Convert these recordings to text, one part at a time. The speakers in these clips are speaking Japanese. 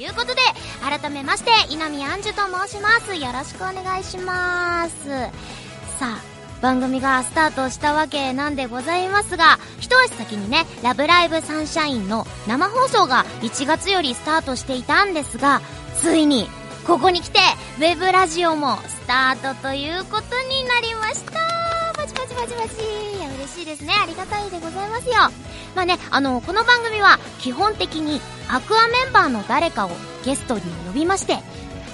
いうことで、改めまして、稲見杏樹と申します。よろしくお願いします。さあ、番組がスタートしたわけなんでございますが、一足先にね、ラブライブサンシャインの生放送が1月よりスタートしていたんですが、ついに、ここに来て、ウェブラジオもスタートということになりました。チパチ。いや、嬉しいですね。ありがたいでございますよ。まあね、あの、この番組は基本的にアクアメンバーの誰かをゲストに呼びまして、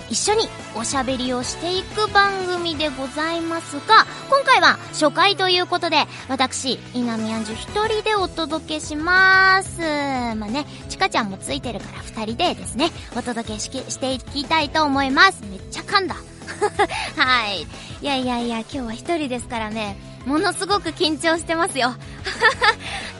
一緒におしゃべりをしていく番組でございますが、今回は初回ということで、私、稲見杏樹一人でお届けします。まあね、ちかちゃんもついてるから二人でですね、お届けししていきたいと思います。めっちゃ噛んだ。はい。いやいやいや、今日は一人ですからね、ものすごく緊張してますよ。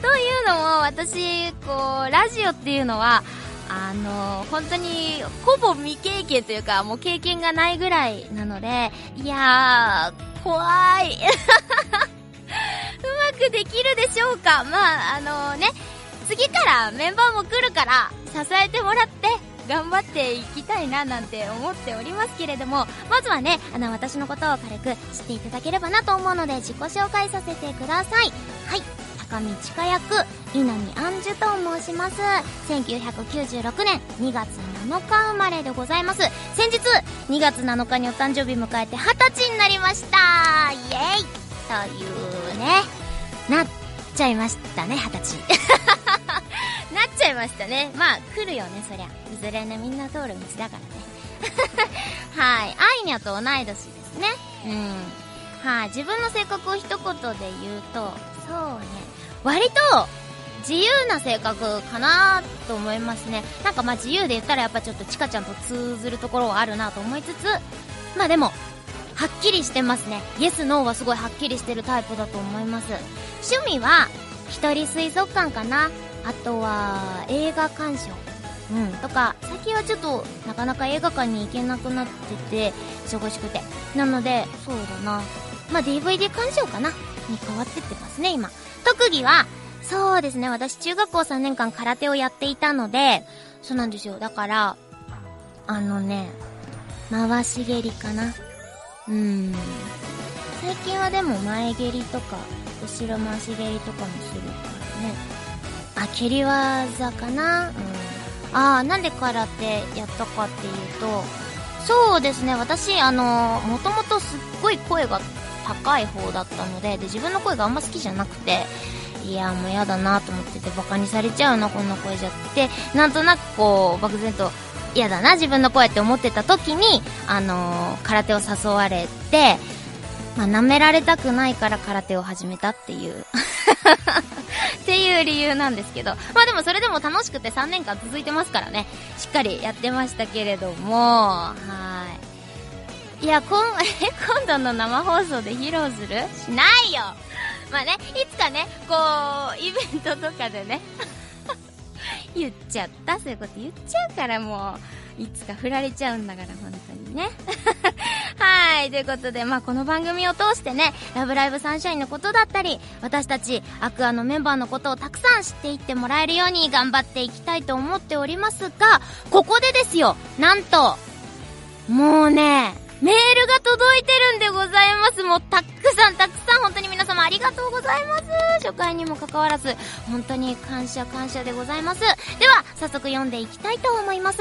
というのも、私、こう、ラジオっていうのは、あの本当にほぼ未経験というかもう経験がないぐらいなのでいやー怖い うまくできるでしょうか？まああのね次からメンバーも来るから支えてもらって頑張っていきたいななんて思っておりますけれどもまずはねあの私のことを軽く知っていただければなと思うので自己紹介させてください。はい。高見千佳役稲見杏樹と申します。1996年2月7日生まれでございます。先日2月7日にお誕生日迎えて20歳になりました。イエイ。というねなっちゃいましたね20歳。ちゃいましたねまあ来るよねそりゃいずれねみんな通る道だからね はいアイニャと同い年ですねうんはい、自分の性格を一言で言うとそうね割と自由な性格かなと思いますね。なんかまあ自由で言ったらやっぱちょっとチカちゃんと通ずるところはあるなと思いつつ、まあでも、はっきりしてますね。イエス、ノーはすごいはっきりしてるタイプだと思います。趣味は、一人水族館かな。あとは、映画鑑賞。うん、とか、最近はちょっと、なかなか映画館に行けなくなってて、忙しくて。なので、そうだな。まあ、DVD 鑑賞かなに変わってってますね、今。特技は、そうですね、私中学校3年間空手をやっていたので、そうなんですよ。だから、あのね、回し蹴りかな。うん。最近はでも前蹴りとか、後ろ回し蹴りとかもするからね。あ、蹴り技かな？うん。ああ、なんで空手やったかっていうと、そうですね、私、あの、もともとすっごい声が高い方だったのでで自分の声があんま好きじゃなくていやもうやだなと思っててバカにされちゃうなこんな声じゃって。なんとなくこう漠然と嫌だな自分の声って思ってた時にあのー、空手を誘われてまあ、舐められたくないから空手を始めたっていう。っていう理由なんですけど。まあでもそれでも楽しくて3年間続いてますからね。しっかりやってましたけれども、はい。いや、今、え、今度の生放送で披露する？しないよまあね、いつかね、こう、イベントとかでね 言っちゃった？そういうこと言っちゃうからもう、いつか振られちゃうんだから、本当にね。はい、ということで、まあこの番組を通してね、ラブライブサンシャインのことだったり、私たち、アクアのメンバーのことをたくさん知っていってもらえるように頑張っていきたいと思っておりますが、ここでですよ、なんと、もうね、メールが届いてるんでございます。もうたくさんたくさん本当に皆様ありがとうございます。初回にもかかわらず、本当に感謝感謝でございます。では、早速読んでいきたいと思います。